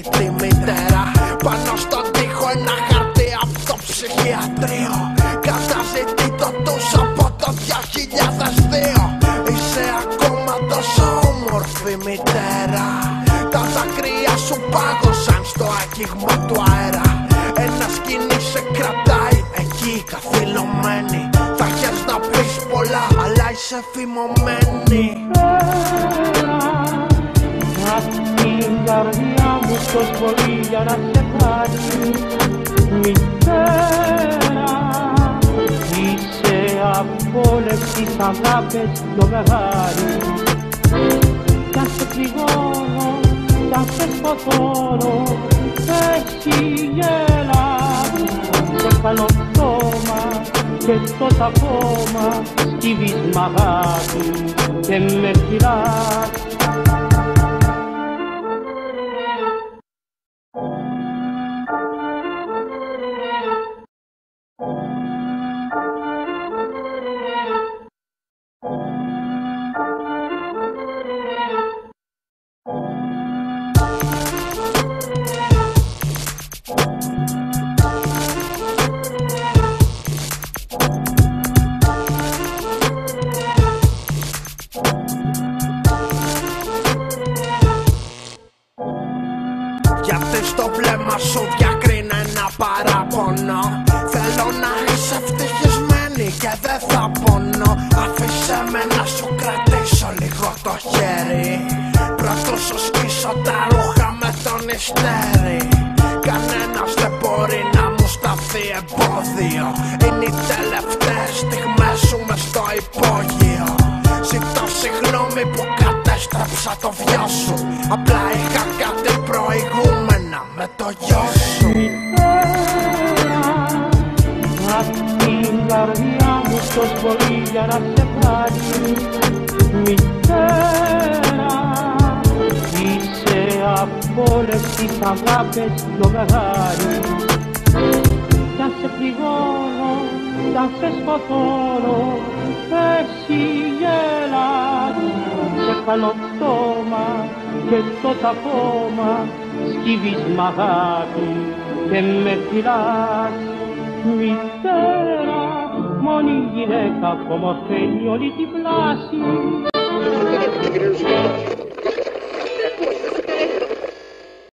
και ακίνητη μητέρα Πάνω στον τοίχο ένα χαρτί από το ψυχιατρίο. Καταζητεί το τους από το 2002 Είσαι ακόμα τόσο όμορφη μητέρα. Τα δάκρυα σου πάγωσαν στο άγγιγμα του αέρα. Ένας σκηνής σε κρατάει εκεί καθυλωμένη. Θα έχεις να πεις πολλά αλλά είσαι φημωμένη την καρδιά μου τόσο πολύ για να σε πάρει. Μητέρα Είσαι από όλες τις αγάπες το μεγάλη Κι αν σε πληγώνω, κι αν σε σκοτώνω Εσύ γελάς Σε κάνω πτώμα και τόσο ακόμα σκύβεις μ' αγάπη και με φυλάς Γιατί στο βλέμμα σου διακρίνει ένα παράπονο. Θέλω να είσαι ευτυχισμένη και δεν θα πονώ. Αφήσε με να σου κρατήσω λίγο το χέρι. Πρώτο σου σκίσω τα ρούχα με τον ιστέρι Κανένας δεν μπορεί να μου σταθεί εμπόδιο. Είναι οι τελευταίες στιγμές σου μες στο υπόγειο. Ζητώ συγγνώμη που κατέστρεψα το βιό σου. Απλά είχα τόσο πολύ για να σε πάρει. Μητέρα Είσαι από όλες τις αγάπες το μεγάλη Κι αν σε πληγώνω, κι αν σε σκοτώνω Εσύ γελάς. Σε κάνω πτώμα και τότε ακόμα σκύβεις μ' αγάπη και με φυλάς Μητέρα, μόνη γυναίκα που ομορφαίνει όλη την πλάση